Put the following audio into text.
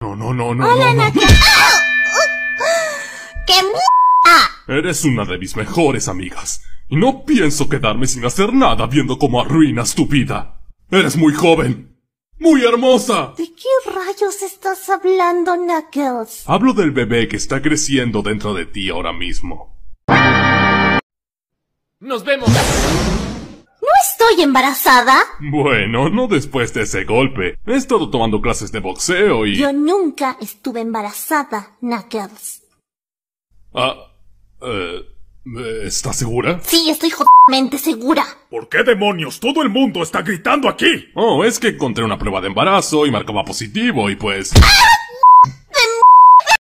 No, no, no, no, Hola, no, no. Nakia. ¡Qué m***! Eres una de mis mejores amigas. Y no pienso quedarme sin hacer nada viendo cómo arruinas tu vida. Eres muy joven. Muy hermosa. ¿De qué rayos estás hablando, Knuckles? Hablo del bebé que está creciendo dentro de ti ahora mismo. ¡Nos vemos! ¿No estoy embarazada? Bueno, no después de ese golpe. He estado tomando clases de boxeo y... Yo nunca estuve embarazada, Knuckles. Ah... Eh, ¿Estás segura? Sí, estoy jodidamente segura. ¿Por qué demonios todo el mundo está gritando aquí? Oh, es que encontré una prueba de embarazo y marcaba positivo y pues... ¡Ah,